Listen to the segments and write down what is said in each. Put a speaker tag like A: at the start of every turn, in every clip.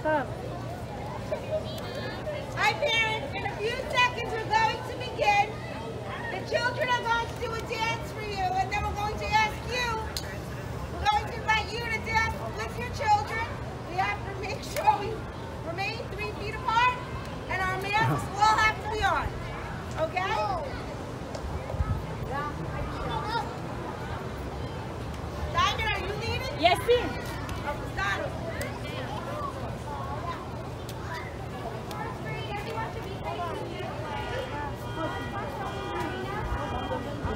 A: stop.
B: Hi, parents. In a few seconds, we're going to begin. The children are going to do a dance for you, and then we're going to ask you. We're going to invite you to dance with your children. We have to make sure we remain three feet apart, and our masks will all have to be on. Okay? Diamond, are you leading?
A: Yes, sim.
B: Apostado.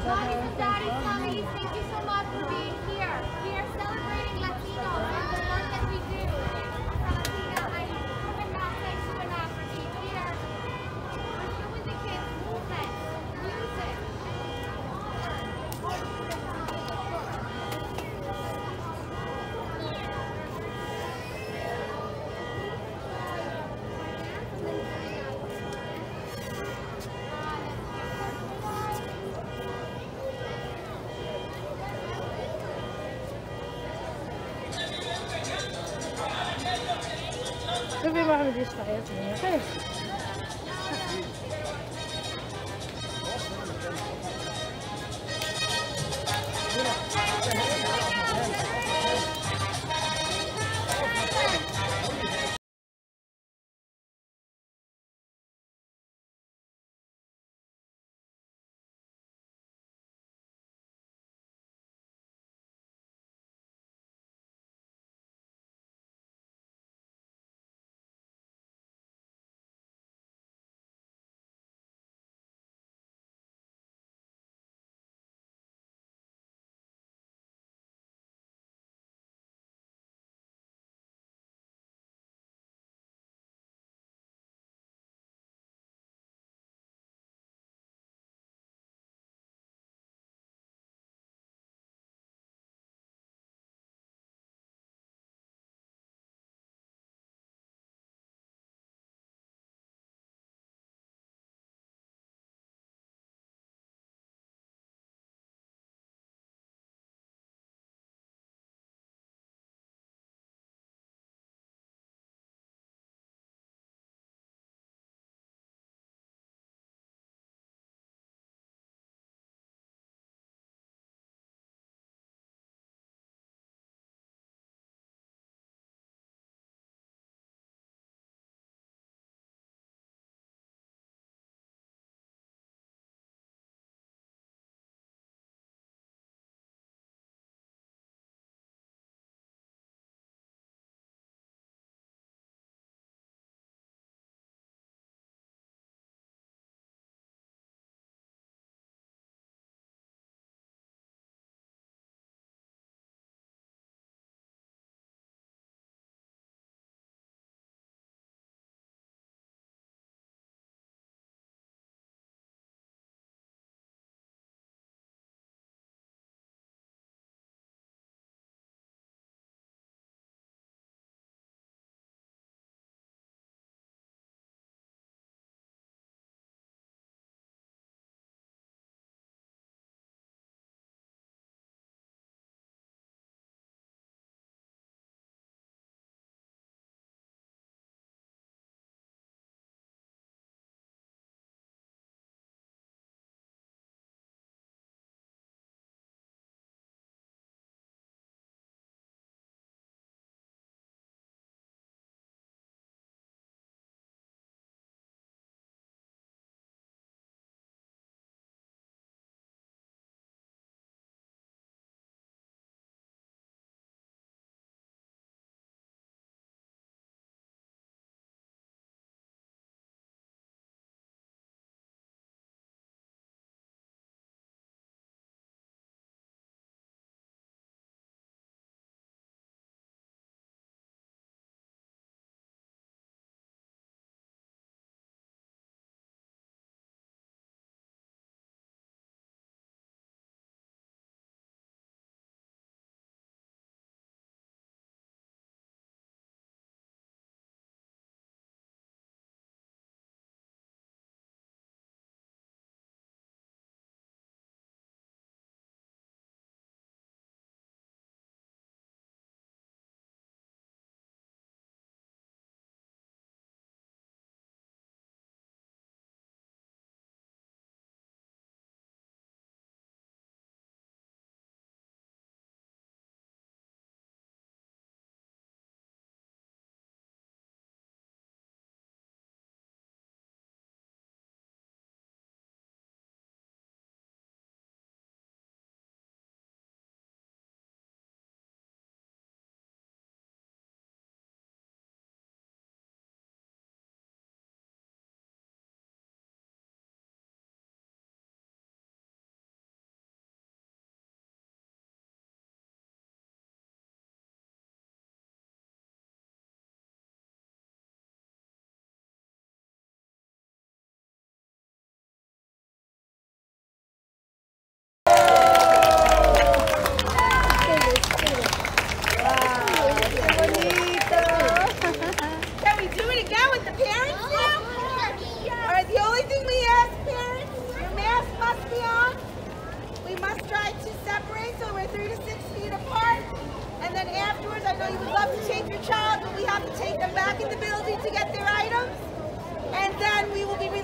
C: Mommies and daddies, mommies, thank you so much for being here. We are celebrating
A: بيبي ما عم
B: يشتغل خير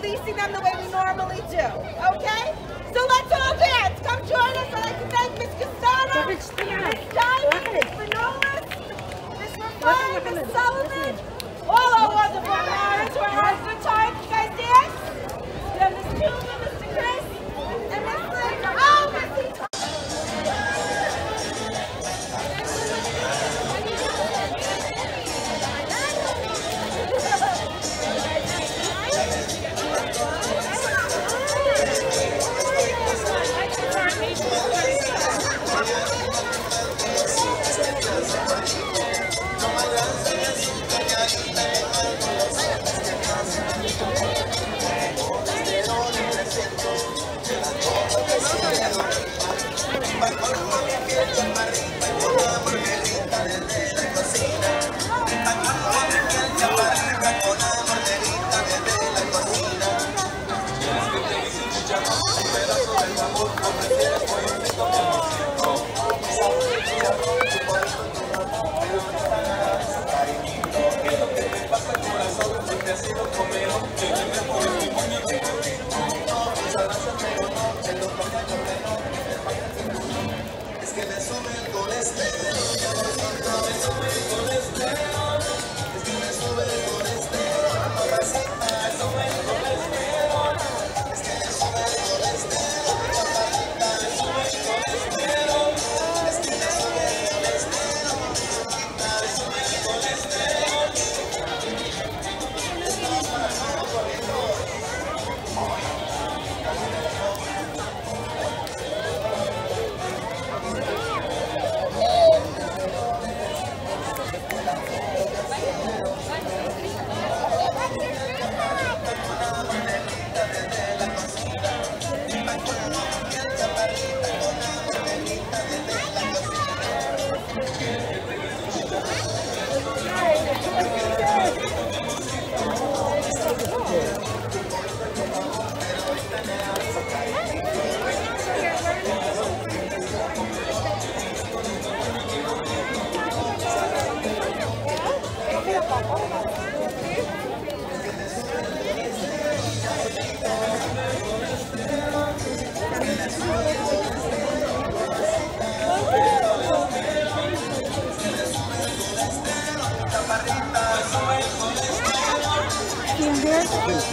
B: releasing them the way we normally do. Okay? So let's all dance. Come join us. I'd like to thank Miss Castano, Miss Diamond, Miss Manolis, Miss Rafai, Miss Sullivan, all our wonderful parents who are having a good time.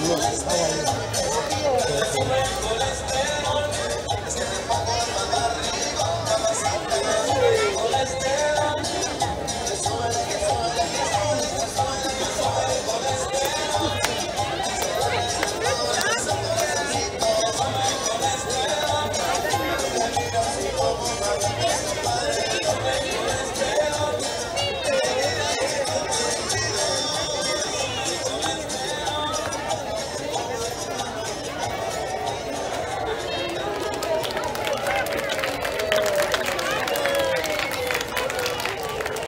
D: Vamos.